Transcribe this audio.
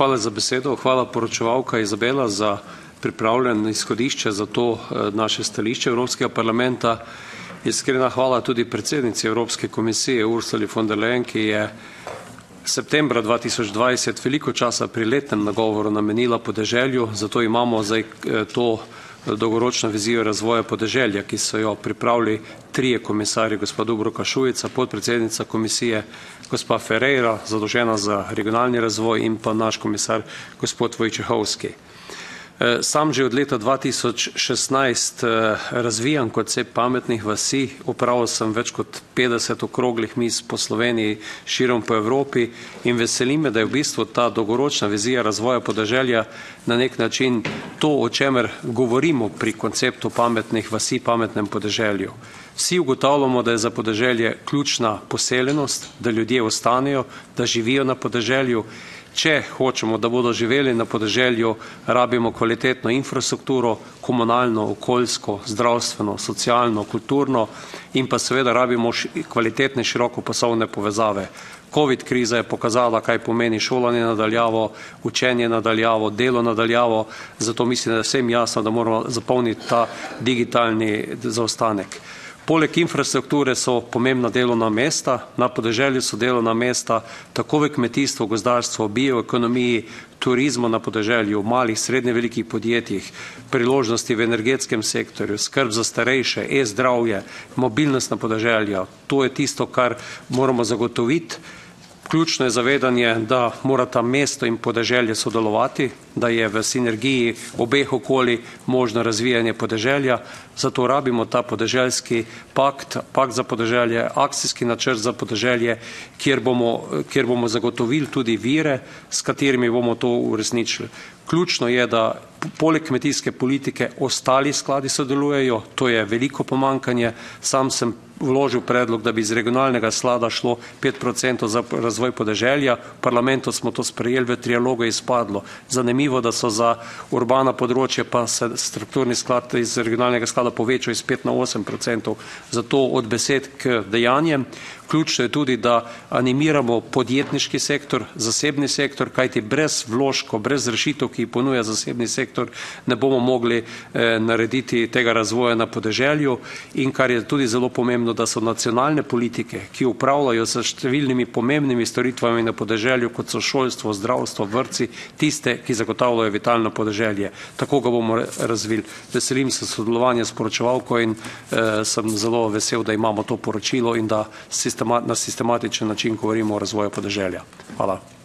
Hvala za besedo. Hvala poročevalka Izabela za pripravljeno izhodišče za to eh, naše stališče Evropskega parlamenta. Iskrena hvala tudi predsednici Evropske komisije Ursuli von der Leyen, ki je septembra 2020 veliko časa pri letnem nagovoru namenila podeželju, zato imamo zdaj eh, to dolgoročno vizijo razvoja podeželja, ki so jo pripravili trije komisarji, gospod Dubroka Šujica, podpredsednica komisije, gospa Ferreira, zadolžena za regionalni razvoj in pa naš komisar, gospod Vojčehovski. Eh, sam že od leta 2016 eh, razvijam koncept pametnih vasi, upravil sem več kot 50 okroglih mis po Sloveniji, širom po Evropi. In veseli me, da je v bistvu ta dolgoročna vizija razvoja podeželja na nek način to, o čemer govorimo pri konceptu pametnih vasi, pametnem podeželju. Vsi ugotavljamo, da je za podeželje ključna poseljenost, da ljudje ostanejo, da živijo na podeželju Če hočemo, da bodo živeli na podeželju, rabimo kvalitetno infrastrukturo, komunalno, okoljsko, zdravstveno, socialno, kulturno in pa seveda rabimo kvalitetne široko poslovne povezave. COVID kriza je pokazala, kaj pomeni šolanje nadaljavo, učenje nadaljavo, delo nadaljavo, zato mislim, da je vsem jasno, da moramo zapolniti ta digitalni zaostanek. Poleg infrastrukture so pomembna delovna mesta, na podeželju so delovna mesta tako v kmetijstvu, gozdarstvu, bioekonomiji, turizmu na podeželju, malih, srednje velikih podjetjih, priložnosti v energetskem sektorju, skrb za starejše, e-zdravje, mobilnost na podeželju. To je tisto, kar moramo zagotoviti. Ključno je zavedanje, da morata mesto in podeželje sodelovati, da je v sinergiji obeh okolij možno razvijanje podeželja, zato rabimo ta podeželjski pakt, pakt za podeželje, akcijski načrt za podeželje, kjer bomo, kjer bomo zagotovili tudi vire, s katerimi bomo to uresničili. Ključno je, da poleg kmetijske politike ostali skladi sodelujejo, to je veliko pomankanje, sam sem vložil predlog, da bi iz regionalnega slada šlo 5% za razvoj podeželja. V parlamentu smo to sprejeli, v trialogu je izpadlo. Zanimivo, da so za urbana področja pa se strukturni sklad iz regionalnega sklada povečal iz 5 na 8%. Zato od besed k dejanjem. Ključno je tudi, da animiramo podjetniški sektor, zasebni sektor, kajti brez vložko, brez rešitev, ki ponuja zasebni sektor, ne bomo mogli eh, narediti tega razvoja na podeželju in kar je tudi zelo pomembno, da so nacionalne politike, ki upravljajo s številnimi pomembnimi storitvami na podeželju, kot so šolstvo, zdravstvo, vrci, tiste, ki zagotavljajo vitalno podeželje. Tako ga bomo razvili. Veselim se sodelovanja s poročevalko in eh, sem zelo vesel, da imamo to poročilo in da sistem sistema, na sistematičen način govorimo o razvoju podeželja. Hvala.